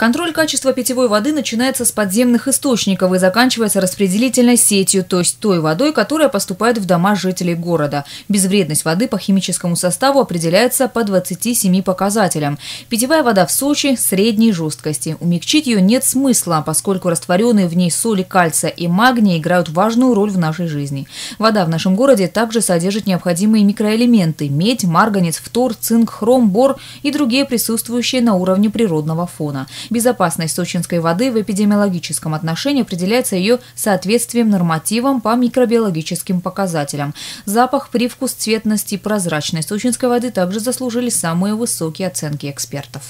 Контроль качества питьевой воды начинается с подземных источников и заканчивается распределительной сетью, то есть той водой, которая поступает в дома жителей города. Безвредность воды по химическому составу определяется по 27 показателям. Питьевая вода в Сочи – средней жесткости. Умягчить ее нет смысла, поскольку растворенные в ней соли кальция и магния играют важную роль в нашей жизни. Вода в нашем городе также содержит необходимые микроэлементы – медь, марганец, фтор, цинк, хром, бор и другие присутствующие на уровне природного фона. Безопасность сочинской воды в эпидемиологическом отношении определяется ее соответствием нормативам по микробиологическим показателям. Запах, привкус, цветность и прозрачность сочинской воды также заслужили самые высокие оценки экспертов.